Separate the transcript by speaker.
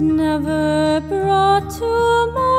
Speaker 1: never brought to mind?